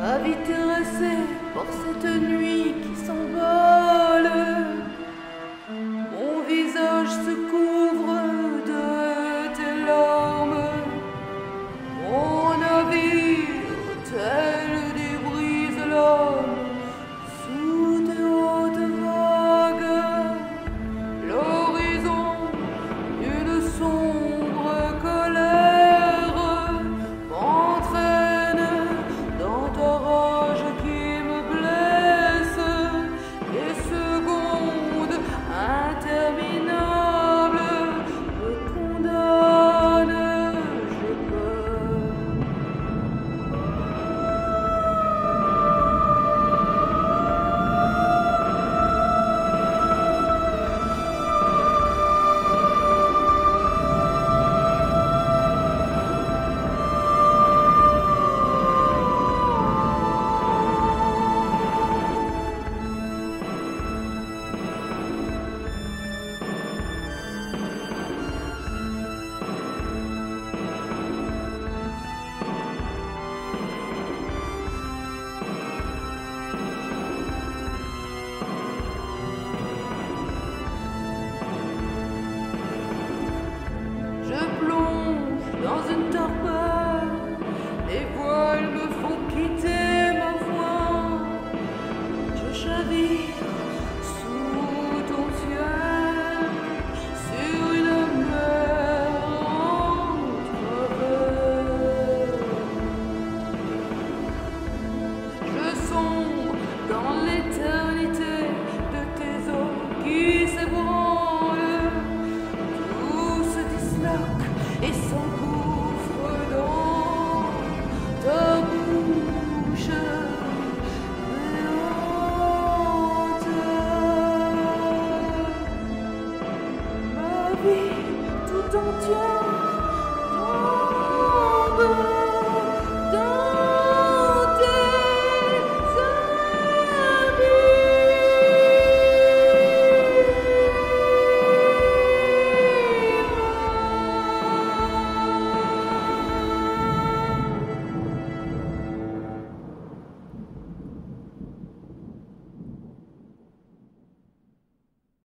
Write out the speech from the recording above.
ma vie terrassée pour cette nuit qui s'envole. Je plonge dans une torpeur. 冬天。